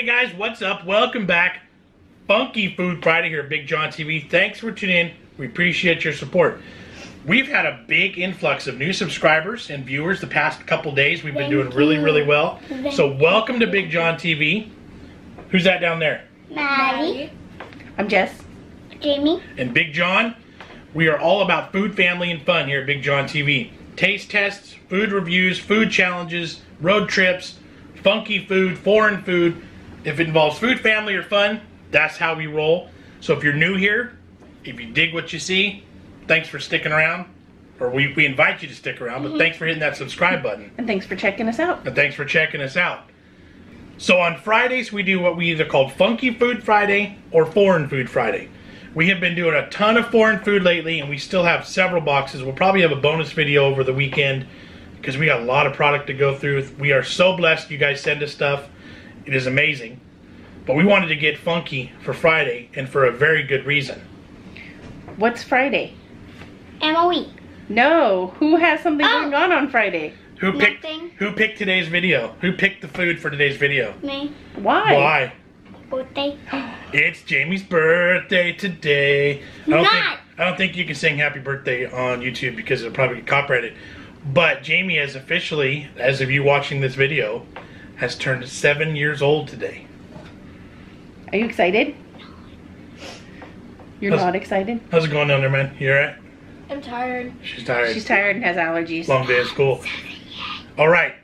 Hey guys, what's up? Welcome back. Funky Food Friday here at BigJon TV. Thanks for tuning in. We appreciate your support. We've had a big influx of new subscribers and viewers the past couple days. We've been Thank doing really, you. really well. Thank So welcome to BigJon TV. Who's that down there? Maddie, I'm Jess. Jami, And Big Jon, we are all about food, family, and fun here at BigJon TV. Taste tests, food reviews, food challenges, road trips, funky food, foreign food. If it involves food, family, or fun, that's how we roll. So if you're new here, if you dig what you see, thanks for sticking around. Or we, we invite you to stick around, but mm-hmm. thanks for hitting that subscribe button. And thanks for checking us out. And thanks for checking us out. So on Fridays, we do what we either call Funky Food Friday or Foreign Food Friday. We have been doing a ton of foreign food lately, and we still have several boxes. We'll probably have a bonus video over the weekend because we got a lot of product to go through. We are so blessed you guys send us stuff. It is amazing. But we wanted to get funky for Friday, and for a very good reason. What's Friday? Emily, No, who has something Oh. going on on Friday? Who picked Nothing. Who picked today's video? Who picked the food for today's video? me, Why? Why? birthday. It's Jami's birthday today. I don't think I don't think you can sing happy birthday on YouTube because it'll probably get copyrighted. But Jami has officially, as of you watching this video, has turned seven years old today. Are you excited? You're How's- not excited? How's it going down there, man? You alright? I'm tired. She's tired. She's tired and has allergies. Long day at school. All right.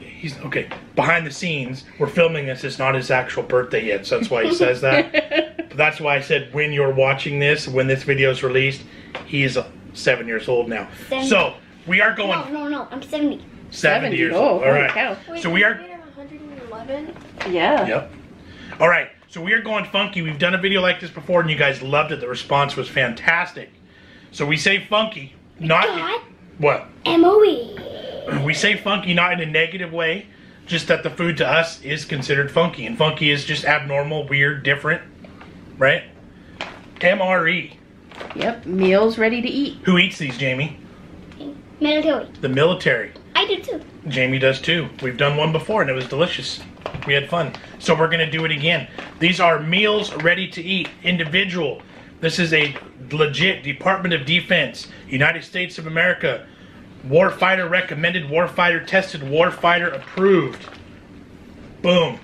He's okay. Behind the scenes, we're filming this. It's not his actual birthday yet, so that's why he says that. But that's why I said when you're watching this, when this video is released, he is uh, seven years old now. Seven. So we are going No, no, no. I'm 70. 70, 70. years Oh, old. All holy right. cow. So we are. 111. yeah. Yep. All right. So we are going funky. We've done a video like this before, and you guys loved it. The response was fantastic. So we say funky, not God, what MOE. we say funky not in a negative way, just that the food to us is considered funky, and funky is just abnormal, weird, different, right? MRE. Yep. Meals ready to eat. Who eats these, Jami? Military. The military. I do too. Jami does too. We've done one before and it was delicious. We had fun. So we're going to do it again. These are meals ready to eat, individual. This is a legit Department of Defense, United States of America, warfighter recommended, warfighter tested, warfighter approved. Boom.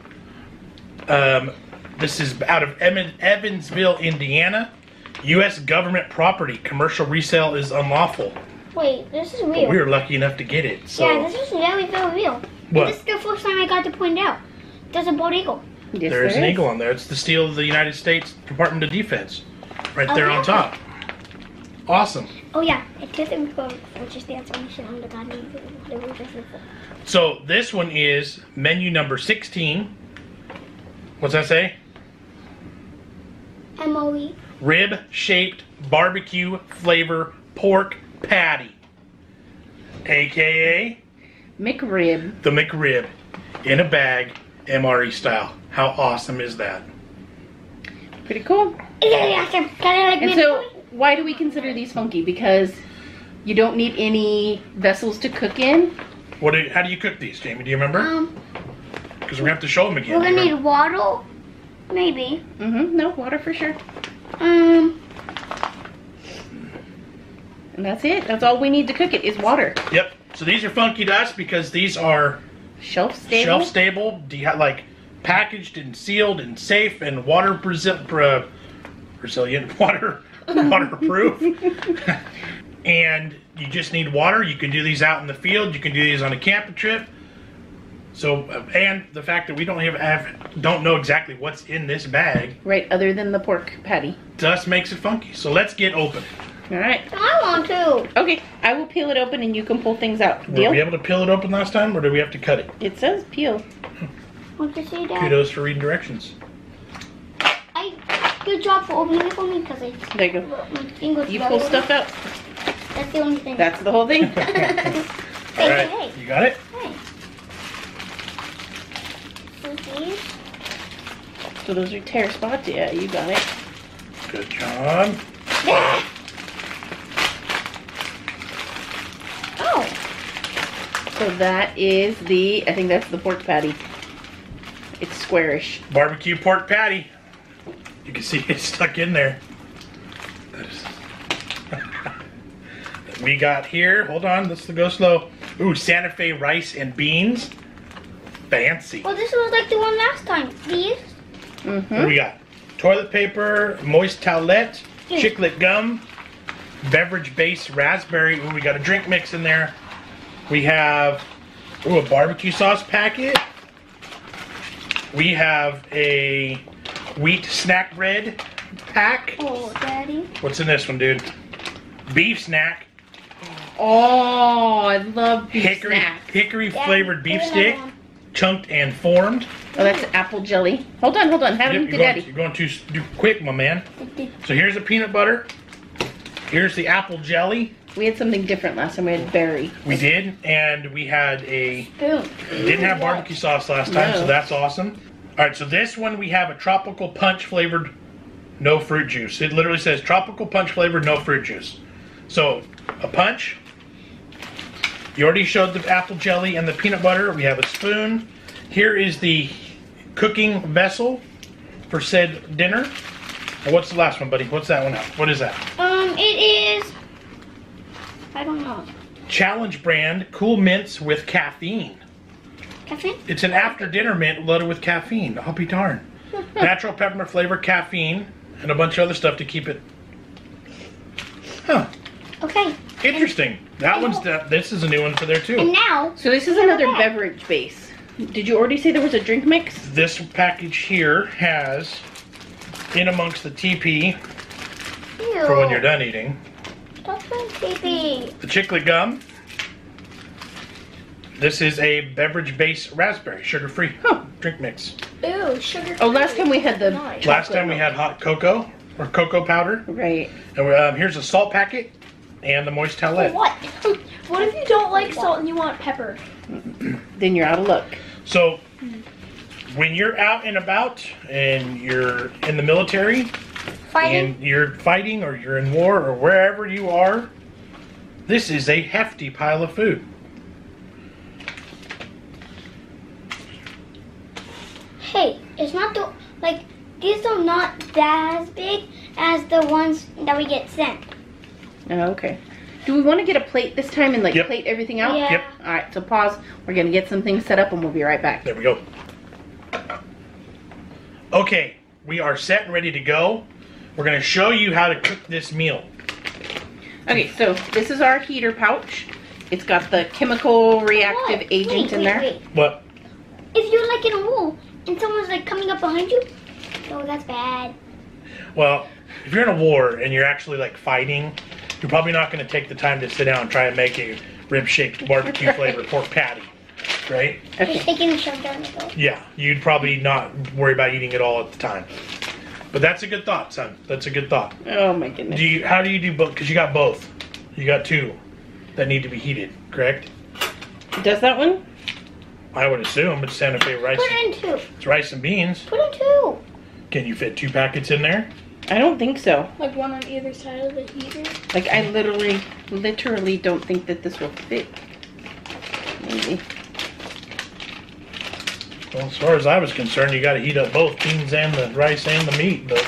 Um, this is out of Evansville, Indiana. U.S. government property. Commercial resale is unlawful. Wait, this is But real. we were lucky enough to get it. So Yeah, this is very, very real. What? This is the first time I got to point out. There's a bald eagle. Yes, There's an eagle on there. It's the steel of the United States Department of Defense. Right Oh, there on oh, top. Awesome. Oh yeah, it tells him for which is the explanation on the goddamn the roof is the- So this one is menu number 16. What's that say? M O E. Rib shaped barbecue flavor pork patty. AKA McRib. the McRib in a bag, MRE style. How awesome is that? Pretty cool. Yeah, awesome. Can I like And so, why do we consider these funky? Because you don't need any vessels to cook in. What do you, how do you cook these, Jami? Do you remember? Um, Because we're gonna have to show them again. we're gonna need water, maybe. Mm-hmm. No water for sure. Um, And that's it. That's all we need to cook it is water. Yep. So these are funky to us because these are Shelf stable. shelf stable, like packaged and sealed and safe and water Brazil- resilient, water waterproof. and you just need water. You can do these out in the field. You can do these on a camping trip. So, uh, and the fact that we don't have, have don't know exactly what's in this bag, Right, other than the pork patty. just makes it funky. So let's get open. All right. I want to. Okay, I will peel it open and you can pull things out. Were Deal? we able to peel it open last time, or do we have to cut it? It says peel. Want to see that? Kudos for reading directions. I good job for opening it for me because I There you go. my fingers. You pull stuff out. That's the only thing. That's the whole thing. All hey, right, hey, you got it. hey. So those are tear spots. Yeah, you got it. Good job. Oh, So that is the, I think that's the pork patty. It's squarish. Barbecue pork patty. You can see it's stuck in there. That is- we got here, hold on, let's go slow. Ooh, Santa Fe rice and beans. Fancy. Well, this was like the one last time. These. What do Mm-hmm. we got? Toilet paper, moist towelette, Hmm. chiclet gum, beverage base raspberry. Ooh, we got a drink mix in there. We have ooh, a barbecue sauce packet. We have a wheat snack bread pack. Oh, Daddy. What's in this one, dude? Beef snack, Oh, I love beef hickory snack. hickory Daddy, flavored beef stick, chunked and formed. Oh, that's apple jelly. Hold on, hold on. Have Yep, him you're, to going, daddy. you're going too too quick, my man. So here's the peanut butter. Here's the apple jelly. We had something different last time. We had berry. We did, and we had a Boom. didn't have barbecue sauce last time, so that's awesome. All right, so this one we have a tropical punch flavored, no fruit juice. It literally says tropical punch flavored, no fruit juice. So a punch. You already showed the apple jelly and the peanut butter. We have a spoon. Here is the cooking vessel for said dinner. And what's the last one, buddy? What's that one? What is that? Um, it is. I don't know. Challenge brand Cool Mints with caffeine. Caffeine? It's an after dinner mint loaded with caffeine. I'll be darned. Natural peppermint flavor, caffeine, and a bunch of other stuff to keep it. Huh. Okay. Interesting. That one's the, this is a new one for there too. And now, So this is another beverage base. Did you already say there was a drink mix? This package here has in amongst the TP ew. for when you're done eating. Stop being creepy. The chiclet gum. This is a beverage based raspberry, sugar free Huh. drink mix. Ew, sugar. Oh, last time we had the Nice. Last time we had hot cocoa or cocoa powder. Right. And we- um, here's a salt packet and the moist towelette. What? What if you don't like salt and you want pepper? Then you're out of luck. So, when you're out and about and you're in the military Fighting? and you're fighting or you're in war or wherever you are, this is a hefty pile of food. Hey, it's not the like these are not that as big as the ones that we get sent. Oh, okay. Do we want to get a plate this time and like Yep. plate everything out? Yeah. Yep. All right. So pause. We're gonna get some things set up and we'll be right back. There we go. Okay, we are set and ready to go. We're going to show you how to cook this meal. Okay. So this is our heater pouch. It's got the chemical reactive What? agent Wait, in wait, there. wait. What? If you're like in a wall and someone's like coming up behind you, oh that's bad. Well, if you're in a war and you're actually like fighting, you're probably not going to take the time to sit down and try and make a rib shaped barbecue flavored pork patty, right? You're Okay. taking a shove down the throat. Yeah, you'd probably not worry about eating it all at the time. But that's a good thought, son. That's a good thought. Oh my goodness. Do you? How do you do both? Because you got both. You got two that need to be heated, correct? Does that one? I would assume it's Santa Fe rice. Put in two. It's rice and beans. Put in two. Can you fit two packets in there? I don't think so. Like one on either side of the heater? Like I literally, literally don't think that this will fit. Maybe. Well, as far as I was concerned, you got to heat up both beans and the rice and the meat. But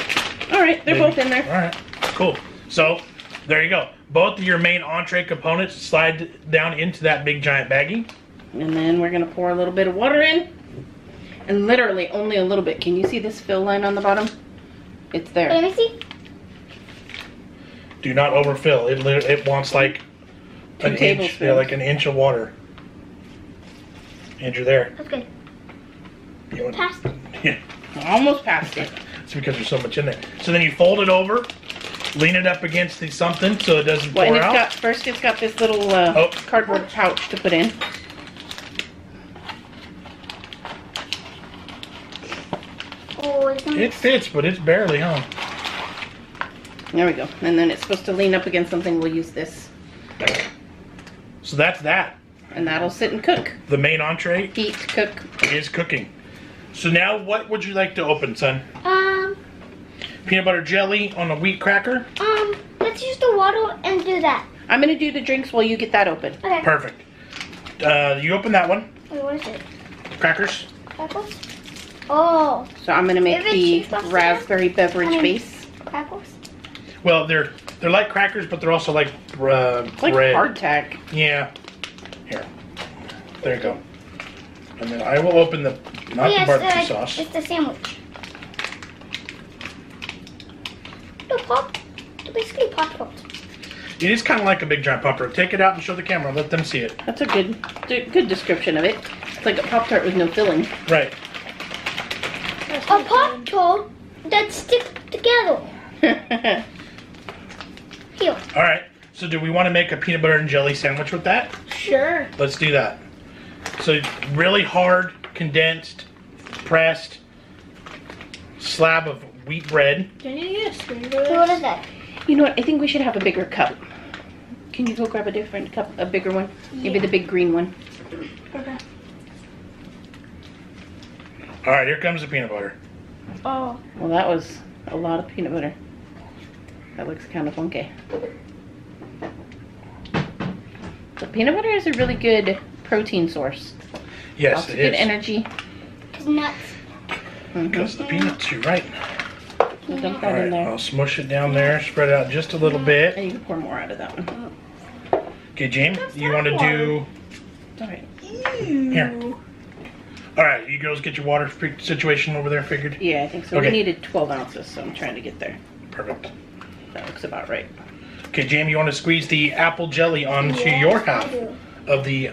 All right, they're maybe- both in there. All right, cool. So there you go. Both of your main entree components slide down into that big giant baggie. And then we're gonna pour a little bit of water in. And literally only a little bit. Can you see this fill line on the bottom? It's Let there. me see. Do not overfill. It lit- it wants like Two an inch, tablespoons. yeah, like an inch of water. And you're there. That's good. You want- Pass. yeah, Almost past it. it's because there's so much in there. So then you fold it over, lean it up against the something so it doesn't Well, and pour it's out. got first it's got this little uh, Oh. cardboard pouch to put in. Oh, It fits, but it's barely, huh? There we go. And then it's supposed to lean up against something. We'll use this. So that's that. And that'll sit and cook. The main entree Heat, cook. is cooking. So now, what would you like to open, son? Um, Peanut butter jelly on a wheat cracker? um, let's use the water and do that. I'm gonna do the drinks while you get that open. Okay. Perfect. Uh, you open that one. Wait, what is it? Crackers. Apples? Oh, So I'm gonna make the cheese puffs in there? raspberry beverage I mean- base. crackles. Well, they're they're like crackers, but they're also like uh, It's like bread. hardtack. Yeah. Here. There you go. And then I will open the not yeah, the barbecue the, sauce. It's the sandwich. The pop. They're basically pop tarts. It is kind of like a big giant popper. Take it out and show the camera. Let them see it. That's a good, good description of it. It's like a pop tart with no filling. Right. That's A pop tart that sticks together. Here. All right. So do we want to make a peanut butter and jelly sandwich with that? Sure. Let's do that. So really hard, condensed, pressed slab of wheat bread. Can you get a spoon for this? is that? you know what? I think we should have a bigger cup. Can you go grab a different cup, a bigger one? Maybe the big green one. Okay. All right, here comes the peanut butter. Oh, Well, that was a lot of peanut butter. That looks kind of funky. The peanut butter is a really good protein source. Yes, Lots of good is. energy. It's nuts. Mhm. Because the peanuts, you're right. So dump All that in right, there. I'll smush it down there, spread it out just a little bit. And you can pour more out of that one. Okay, James, you want to do All right. here? All right, you girls get your water fi- situation over there figured. Yeah, I think so. Okay. We needed 12 ounces, so I'm trying to get there. Perfect. That looks about right. Okay, Jami, you want to squeeze the apple jelly onto Yes, your half of the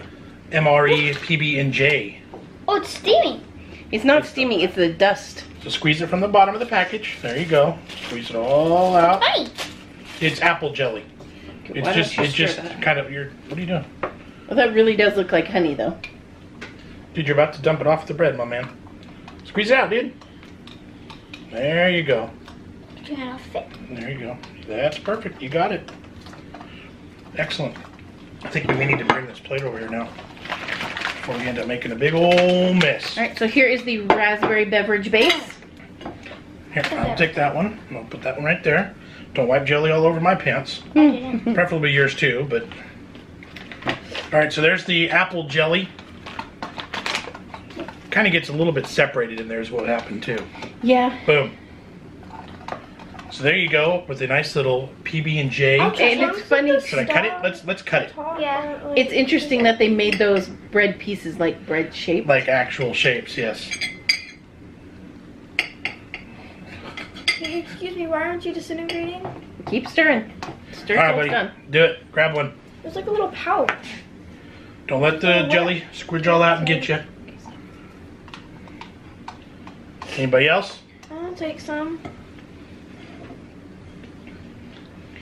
MRE PB and J. Oh, it's steaming. It's not steaming, it's the dust. So squeeze it from the bottom of the package. There you go. Squeeze it all out. Hey, It's apple jelly. Okay, It's just it's just that? kind of you're what are you doing? Well, that really does look like honey, though. Dude, you're about to dump it off the bread, my man. Squeeze it out, dude. There you go. you had a fit. There you go. That's perfect. You got it. Excellent. I think we may need to bring this plate over here now before we end up making a big old mess. All right, so here is the raspberry beverage base. Here, I'll take that one. I'll put that one right there. Don't wipe jelly all over my pants. Mm. Preferably yours too, but. All right, so there's the apple jelly. Kind of gets a little bit separated in there is what happened too. Yeah. Boom. So there you go with a nice little PB and J. Okay, and it's funny. Should I cut it? Let's let's cut it Yeah. It's interesting that they made those bread pieces like bread shaped. like actual shapes. Yes. excuse me. Why aren't you disintegrating? Keep stirring. Stir All right, buddy. it's done. Do it. Grab one. There's like a little pouch. Don't let the jelly squidge all out and get you. Anybody else? I'll take some.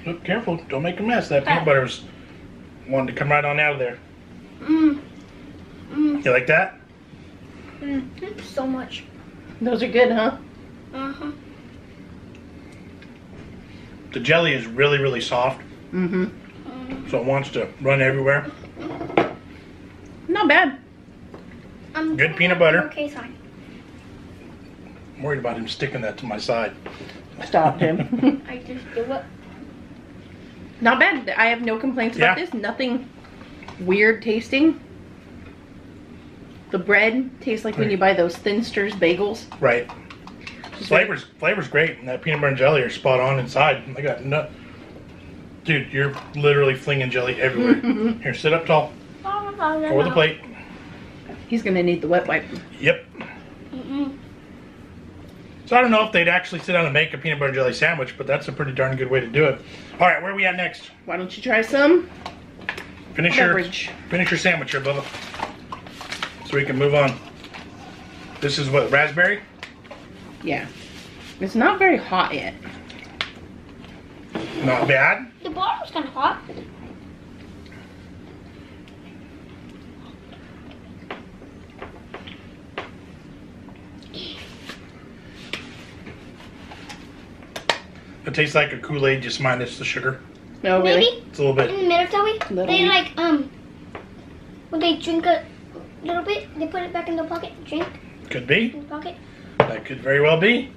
Look careful. Don't make a mess. That peanut butter's wanting to come right on out of there. Mm. Mm. You like that? Mm, so much. Those are good, huh? Uh huh. The jelly is really, really soft, Mm-hmm. so it wants to run everywhere. Not bad. I'm Good peanut butter. Okay, fine. I'm worried about him sticking that to my side. Stop him. I just do it. Not bad. I have no complaints about Yeah. this. Nothing weird tasting. The bread tastes like when you buy those Thinsters bagels. Right. Flavors, flavors great, and that peanut butter and jelly are spot on inside. I got nut. Dude, you're literally flinging jelly everywhere. Here, sit up tall. Over the plate. He's gonna need the wet wipe. Yep. So I don't know if they'd actually sit down and make a peanut butter jelly sandwich, but that's a pretty darn good way to do it. All right, where are we at next? Why don't you try some? Finish your Beverage. finish your sandwich here, Bubba. So we can move on. This is what raspberry. Yeah. It's not very hot yet. Not bad. The bottom's kind of hot. It tastes like a Kool Aid, just minus the sugar. No, really? Maybe It's a little bit. in the middle, military, Little they bit. like um, when they drink a little bit, they put it back in the pocket. Drink Could be. in the pocket. That could very well be.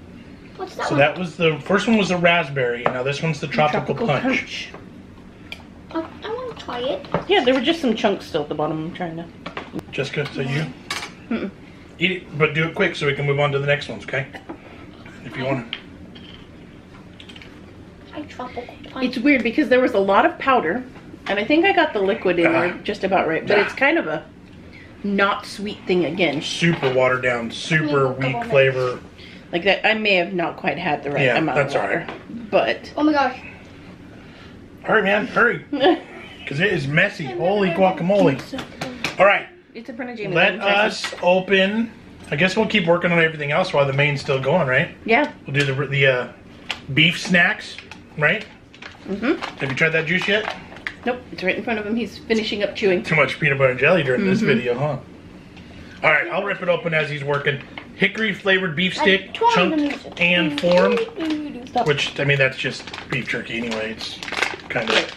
What's that So one? that was the first one was the raspberry, now this one's the tropical, punch. I, I want to try it. Yeah, there were just some chunks still at the bottom. I'm trying to. Jessica, so you Mm-mm. Eat it, but do it quick so we can move on to the next ones, okay? If you want to. I tropical punch. It's weird because there was a lot of powder, and I think I got the liquid in there Ah. just about right. But it's kind of a not sweet thing again. Super watered down, super weak flavor. Like that, I may have not quite had the right Yeah, amount that's of water, right. but Oh my gosh. Hurry, man, hurry. Because it is messy. Holy guacamole. All right, it's a print of Jami. let Lynn Texas. us open. I guess we'll keep working on everything else while the main's still going, right? Yeah. We'll do the, the uh, beef snacks, right? Mhm. Have you tried that juice yet? Nope. It's right in front of him. He's finishing up chewing. Too much peanut butter and jelly during this Mhm. video, huh? All right, I'll rip it open as he's working. Hickory flavored beef stick, I'm trying to chunked and formed. Stop. Which I mean, that's just beef jerky anyway. It's kind of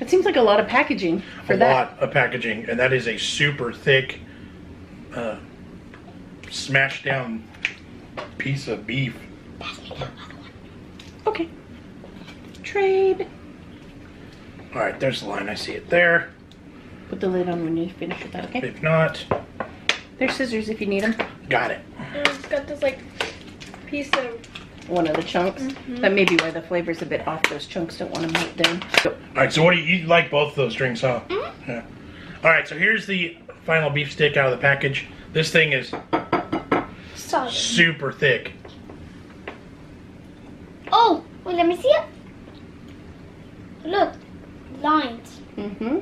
It seems like a lot of packaging for that. a that. lot of packaging, and that is a super thick, uh, smashed down piece of beef. Okay. Trade. All right, there's the line. I see it there. Put the lid on when you finish with that. Okay. If not, There's scissors if you need them. got it. And it's got this like piece of One of the chunks. Mm-hmm. That may be why the flavor's a bit off. Those chunks don't want to melt down. All right, so what do you, you like both of those drinks, huh? Mm-hmm. Yeah. All right, so here's the final beef stick out of the package. This thing is Solid. super thick. Oh, wait, let me see it. Look, lines. Mm-hmm.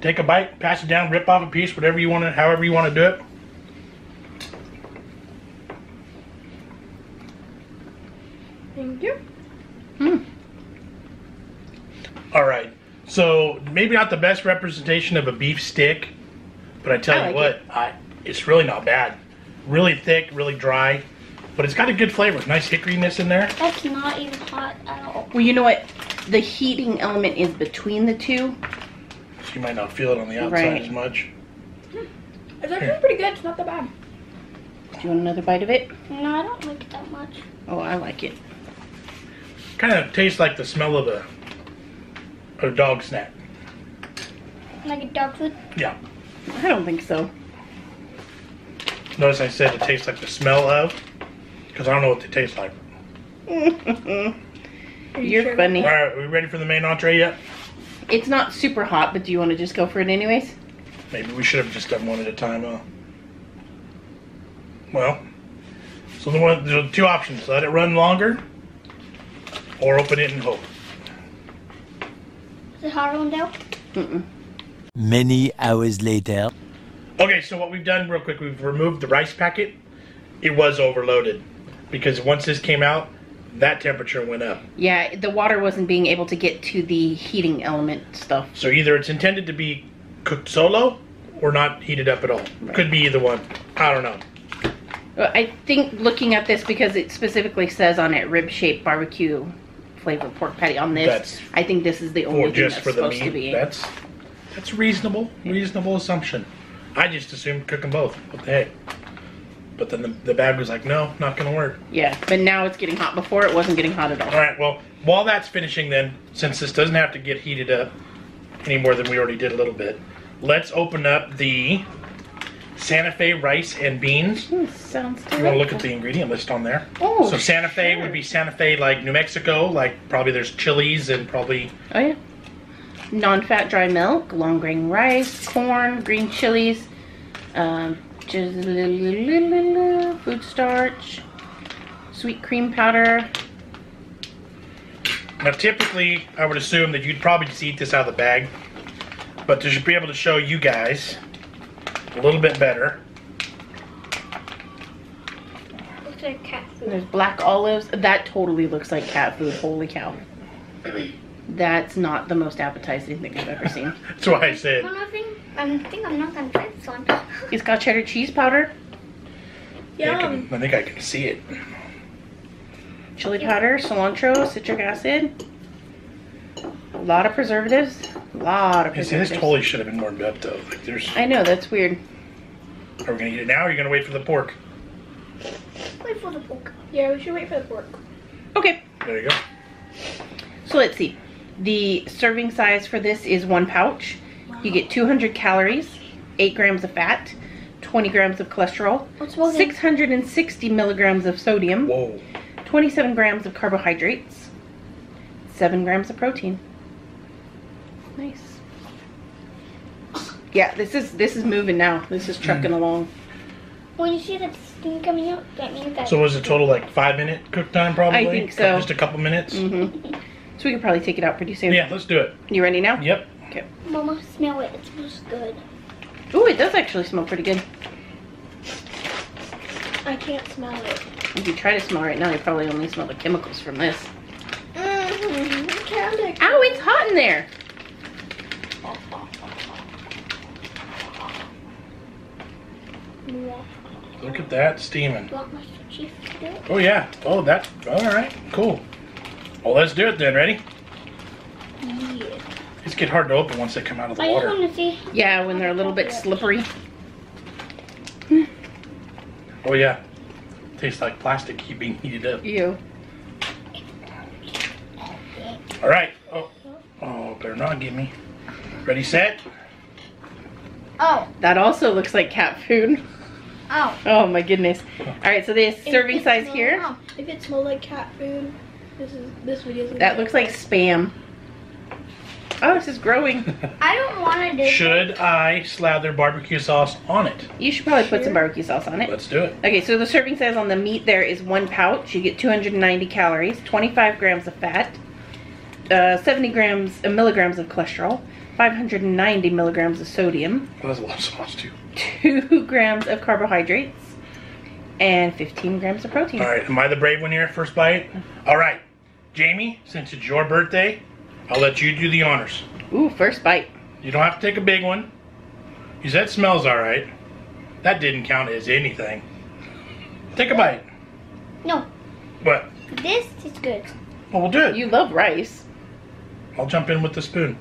Take a bite, pass it down, rip off a piece, whatever you want to, however you want to do it. thank you. Hmm. All right, so maybe not the best representation of a beef stick, but I tell I you like what, I, it's really not bad. Really thick, really dry, but it's got a good flavor. Nice hickoryness in there. That's not even hot at all. Well, you know what? The heating element is between the two. So you might not feel it on the outside Right. as much. Hmm. It's actually pretty good. It's not that bad. Do you want another bite of it? No, I don't like it that much. Oh, I like it. Kind of tastes like the smell of a, a dog snack. Like a dog food. Yeah. I don't think so. Notice I said it tastes like the smell of, because I don't know what they taste like. Are you You're sure? funny. All right, are we ready for the main entree yet? It's not super hot, but do you want to just go for it anyways? Maybe we should have just done one at a time, huh? Well, so the one, there's two options: let it run longer, or open it and hope. Is it hot on though? Mm-mm. Many hours later. Okay, so what we've done real quick, we've removed the rice packet. It was overloaded because once this came out, that temperature went up. Yeah, the water wasn't being able to get to the heating element stuff. So either it's intended to be cooked solo or not heated up at all. Could be either one. I don't know. Well, I think looking at this because it specifically says on it rib shaped barbecue flavored pork patty on this. That's- I think this is the only thing just that's for the supposed to be. That's that's reasonable. Reasonable assumption. I just assumed cook them both. What the heck? But then the, the bag was like, no, not gonna work. Yeah, but now it's getting hot. Before it wasn't getting hot at all. All right. Well, while that's finishing, then since this doesn't have to get heated up any more than we already did a little bit, let's open up the Santa Fe rice and beans. Sounds You want to look at the ingredient list on there? Oh, so Santa Fe sure. would be Santa Fe, like New Mexico, like probably there's chilies and probably Oh yeah. Non-fat dry milk, long grain rice, corn, green chilies, um, just food starch, sweet cream powder. Now, typically, I would assume that you'd probably just eat this out of the bag, but to be able to show you guys a little bit better, Looks like cat food. There's black olives. That totally looks like cat food. Holy cow. That's not the most appetizing thing I've ever seen. that's why I said One other thing, I think I'm not gonna try this one. It's got cheddar cheese powder, I, can, I think I can see it. chili powder, cilantro, citric acid. A lot of preservatives. A lot of You see, preservatives. this totally should have been warmed up, though. Like, there's. I know, that's weird. Are we gonna eat it now? or Are you gonna wait for the pork? Wait for the pork. Yeah, we should wait for the pork. Okay, There you go. so let's see. The serving size for this is one pouch. You get 200 calories, 8 grams of fat, 20 grams of cholesterol, 660 milligrams of sodium, Whoa. 27 grams of carbohydrates, 7 grams of protein. Nice. Yeah, this is this is moving now. This is trucking along. When you see that steam coming out, that means that. So was it total like five minute cook time probably? I think so. Just a couple minutes? hmm So we could probably take it out pretty soon. Yeah, let's do it. You ready now? Yep. Okay. Mama, smell it. It smells good. Ooh, it does actually smell pretty good. I can't smell it. If you try to smell right now, you probably only smell the chemicals from this. Mm-hmm. Ow, it's hot in there. Look at that steaming. You want Master Chief to do it? Oh yeah. Oh that all right. Cool. Well let's do it then. Ready? Yeah. These get hard to open once they come out of the I just water. want to see. Yeah, when they're a little bit slippery. Oh yeah. Tastes like plastic heat being heated up. Ew. All right. Oh. Oh, better not give me. Ready, set. Oh, That also looks like cat food. oh. Oh my goodness. All right, so this serving size here. Oh, If it smelled like cat food, this is this video is. That looks like spam. Oh, this is growing. I don't want to do Should I slather barbecue sauce on it? You should probably put some barbecue sauce on it. Let's do it. Okay, so the serving size on the meat there is one pouch. You get 290 calories, 25 grams of fat, uh, 70 grams uh, milligrams of cholesterol, 590 milligrams of sodium, That was a lot of sauce too. 2 grams of carbohydrates, and 15 grams of protein. All right, am I the brave one here? First bite. All right, Jami. Since it's your birthday, I'll let you do the honors. Ooh, first bite. You don't have to take a big one. You said it smells all right. That didn't count as anything. Take a bite. No, What? this is good. Well, we'll do it. You love rice. I'll jump in with the spoon.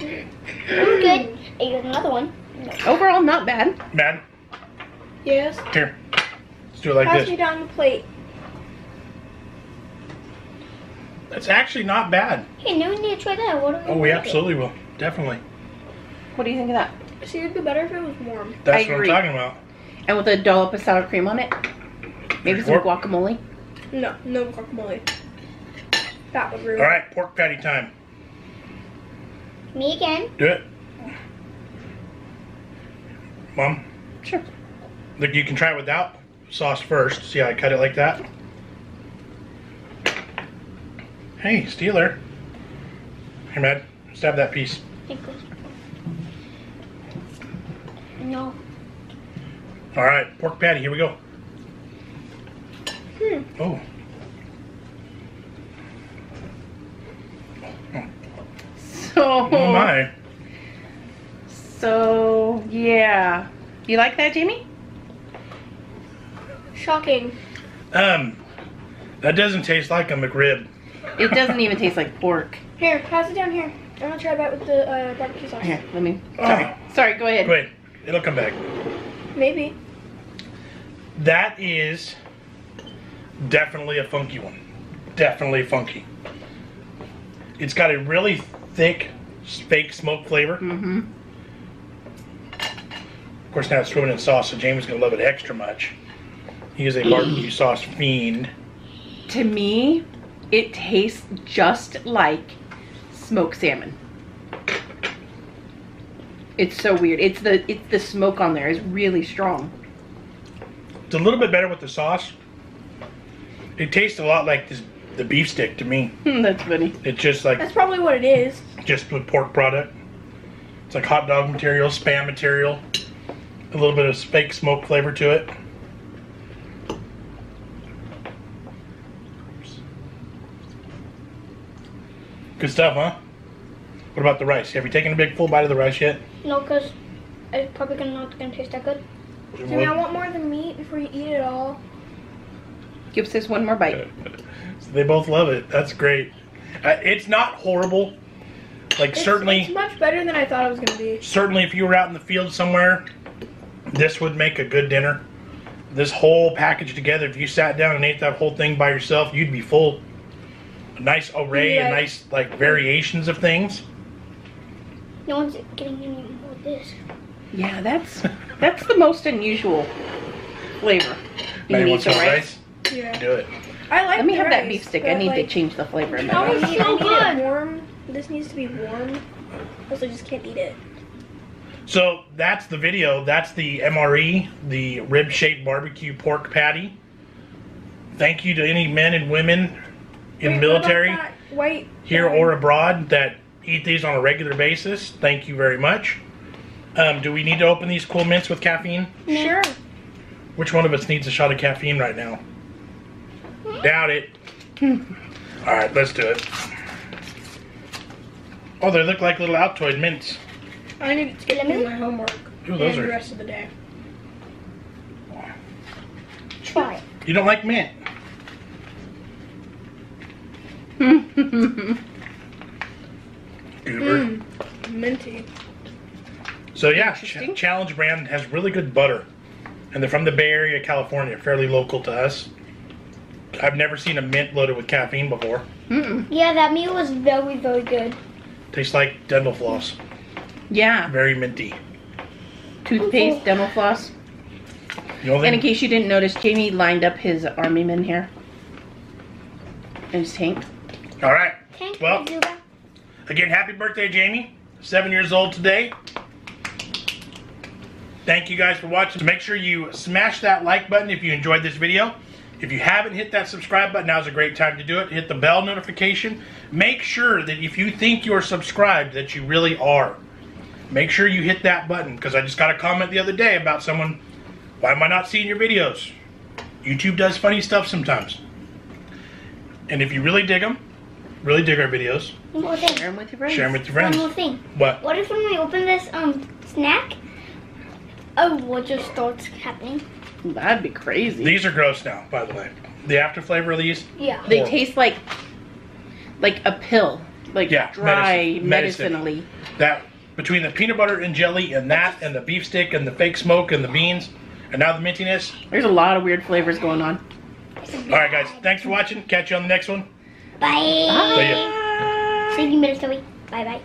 I'm good. I got another one. Overall, not bad. Bad? Yes. here. Let's do it like Pass this. me down the plate. That's actually not bad. Hey, now we need to try that. What are Oh, we doing? absolutely will. Definitely. What do you think of that? See, it'd be better if it was warm. That's I what I'm talking about. And with a dollop of sour cream on it? Maybe some Pork. guacamole? No, no guacamole. That would ruin. All right, pork patty time. Me again. Do it. Mom, Sure. look, you can try it without sauce first. See how I cut it like that? Hey, Steeler. Hey, Matt, stab that piece. No. All right, pork patty, here we go. Hmm. Oh, So, oh my. so yeah. You like that, Jami? Shocking. Um, that doesn't taste like a McRib. It doesn't even taste like pork. Here, pass it down here. I'm gonna try that with the uh, barbecue sauce. Here, let me. Oh. Sorry. Sorry, go ahead. Wait, it'll come back. Maybe. That is definitely a funky one. Definitely funky. It's got a really thick fake smoke flavor. Mm-hmm. Of course, now it's thrown in sauce, so Jami's gonna love it extra much. He is a barbecue sauce fiend. To me, it tastes just like smoked salmon. It's so weird. It's the it's the smoke on there is really strong. It's a little bit better with the sauce. It tastes a lot like this, the beef stick to me. That's funny. It's just like That's probably what it is. just with pork product. It's like hot dog material, spam material, a little bit of fake smoke flavor to it. Good stuff, huh? What about the rice? Have you taken a big full bite of the rice yet? No, because it's probably gonna not gonna taste that good. Jimmy, I want more of the meat before you eat it all. Give sis one more bite. So they both love it. That's great. Uh, it's not horrible. Like It's, certainly, it's much better than I thought it was gonna be. certainly if you were out in the field somewhere, this would make a good dinner. This whole package together, if you sat down and ate that whole thing by yourself, you'd be full. A nice array and nice like variations of things. No one's getting any more of this. Yeah, that's that's the most unusual flavor. You Maybe need want some rice. rice? Yeah. Do it. I like Let me the have that rice, beef stick. I need like, to change the flavor of Oh, my it's rice. so good. warm. This needs to be warm. Else I just can't eat it. So that's the video. That's the MRE, the rib shaped barbecue pork patty. Thank you to any men and women in Wait, military that White. here thing? or abroad that eat these on a regular basis. Thank you very much. Um, do we need to open these cool mints with caffeine? Sure. Which one of us needs a shot of caffeine right now? Doubt it. All right, let's do it. Oh, they look like little Altoid mints. I need to get Lemon? through my homework. Ooh, those and are- the rest of the day. Try it. You don't like mint? Goober. Mm, minty. So yeah, Ch- Challenge brand has really good butter, and they're from the Bay Area, California, fairly local to us. I've never seen a mint loaded with caffeine before. Mm-mm. Yeah, that meal was very, very good. Tastes like dental floss, Yeah, very minty. toothpaste, dental floss. The only And in case you didn't notice, Jami lined up his army men here. And his tank. All right. Thank Well- Again, happy birthday, Jami. Seven years old today. Thank you guys for watching. Make sure you smash that like button if you enjoyed this video. If you haven't hit that subscribe button, now's a great time to do it. Hit the bell notification. Make sure that if you think you're subscribed, that you really are. Make sure you hit that button because I just got a comment the other day about someone, why am I not seeing your videos? YouTube does funny stuff sometimes. And if you really dig them, really dig our videos, One. Share them with your friends. share them with your One friends. more thing. What? What if when we open this um snack, a war just starts happening? That'd be crazy. These are gross now, by the way. The after flavor of these, Yeah. they horrible. taste like like a pill. Like Yeah, dry, medicine- medicine. medicinally. that between the peanut butter and jelly and that and the beef stick and the fake smoke and the beans and now the mintiness. There's a lot of weird flavors going on. All right, guys. Thanks for watching. Catch you on the next one. Bye. See ya. See you, Military. Bye bye.